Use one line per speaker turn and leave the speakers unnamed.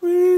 sweet.